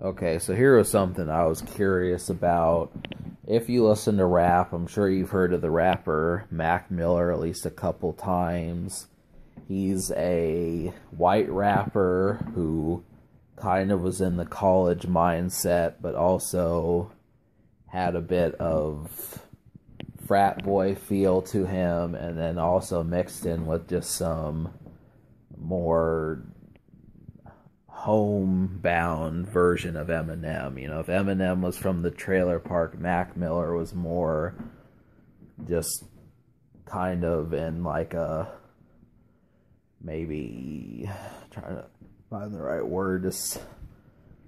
Okay, so here was something I was curious about. If you listen to rap, I'm sure you've heard of the rapper Mac Miller at least a couple times. He's a white rapper who kind of was in the college mindset, but also had a bit of frat boy feel to him, and then also mixed in with just some more homebound version of Eminem. You know, if Eminem was from the trailer park, Mac Miller was more just kind of in like a maybe trying to find the right word, just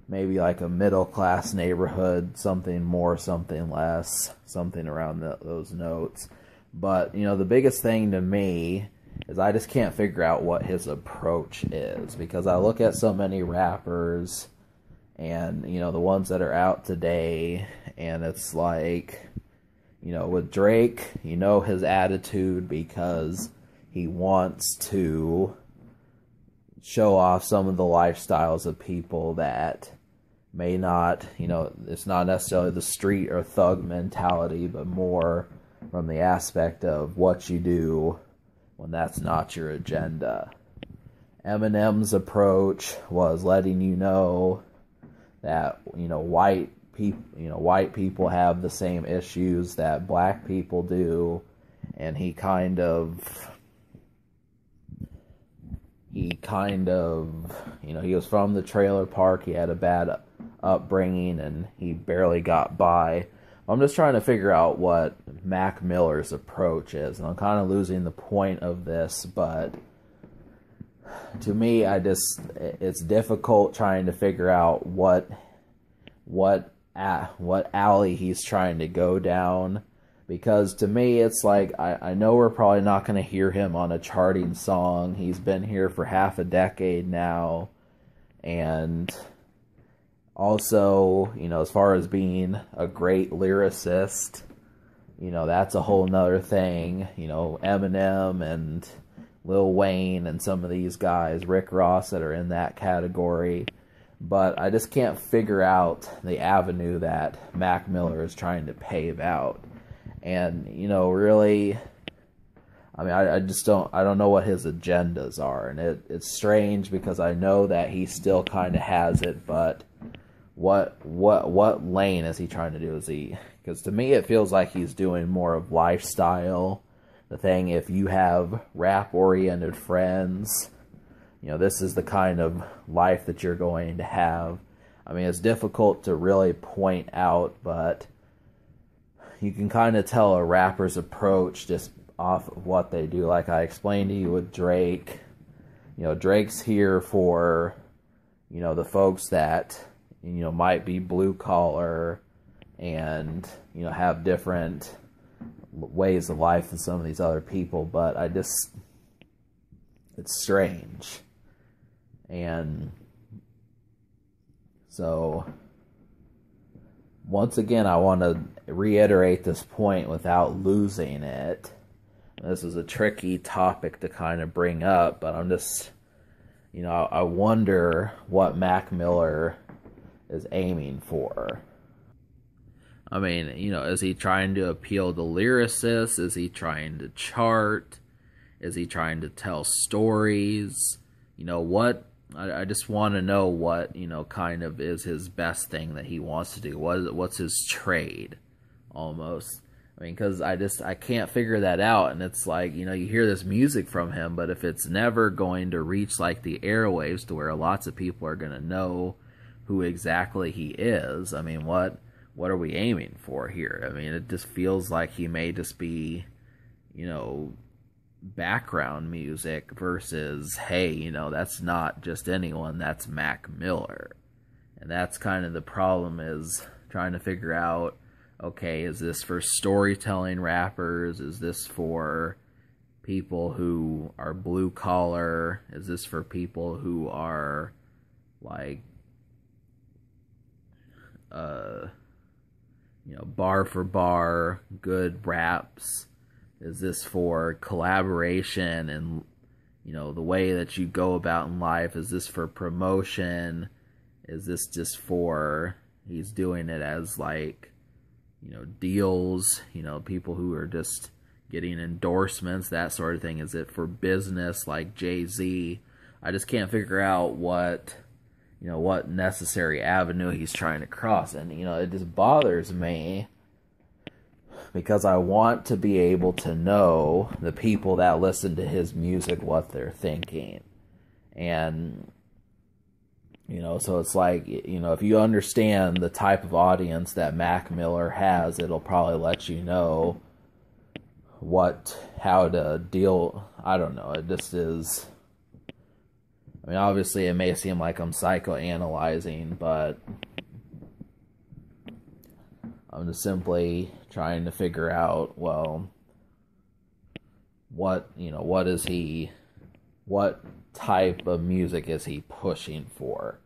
maybe like a middle class neighborhood, something more, something less, something around the, those notes. But, you know, the biggest thing to me is I just can't figure out what his approach is because I look at so many rappers and you know the ones that are out today and it's like you know with Drake you know his attitude because he wants to show off some of the lifestyles of people that may not you know it's not necessarily the street or thug mentality but more from the aspect of what you do when that's not your agenda. Eminem's approach was letting you know that you know white people you know white people have the same issues that black people do. And he kind of he kind of you know he was from the trailer park. He had a bad upbringing and he barely got by I'm just trying to figure out what Mac Miller's approach is, and I'm kind of losing the point of this, but to me, I just it's difficult trying to figure out what what what alley he's trying to go down because to me it's like I, I know we're probably not going to hear him on a charting song. He's been here for half a decade now and also, you know, as far as being a great lyricist, you know, that's a whole nother thing. You know, Eminem and Lil Wayne and some of these guys, Rick Ross, that are in that category. But I just can't figure out the avenue that Mac Miller is trying to pave out. And, you know, really, I mean, I, I just don't, I don't know what his agendas are. And it, it's strange because I know that he still kind of has it, but what what what lane is he trying to do? Is he because to me it feels like he's doing more of lifestyle. The thing if you have rap oriented friends, you know this is the kind of life that you're going to have. I mean it's difficult to really point out, but you can kind of tell a rapper's approach just off of what they do. Like I explained to you with Drake, you know Drake's here for you know the folks that you know might be blue collar and you know have different ways of life than some of these other people but i just it's strange. And so once again i want to reiterate this point without losing it. This is a tricky topic to kind of bring up but i'm just you know i wonder what mac miller is aiming for. I mean, you know, is he trying to appeal to lyricists? Is he trying to chart? Is he trying to tell stories? You know, what I, I just want to know what, you know, kind of is his best thing that he wants to do. What what's his trade almost? I mean, because I just I can't figure that out, and it's like you know you hear this music from him, but if it's never going to reach like the airwaves to where lots of people are going to know who exactly he is. I mean, what what are we aiming for here? I mean, it just feels like he may just be, you know, background music versus hey, you know, that's not just anyone, that's Mac Miller. And that's kind of the problem is trying to figure out okay, is this for storytelling rappers? Is this for people who are blue collar? Is this for people who are like uh, you know, bar for bar, good raps? Is this for collaboration and, you know, the way that you go about in life? Is this for promotion? is this just for he's doing it as like you know deals you know people who are just getting endorsements that sort of thing is it for business like jay-z i just can't figure out what you know what necessary avenue he's trying to cross and you know it just bothers me because i want to be able to know the people that listen to his music what they're thinking and you know, so it's like, you know, if you understand the type of audience that Mac Miller has, it'll probably let you know what, how to deal. I don't know. It just is. Mean, obviously, it may seem like I'm psychoanalyzing, but I'm just simply trying to figure out, well, what, you know, what is he, what type of music is he pushing for?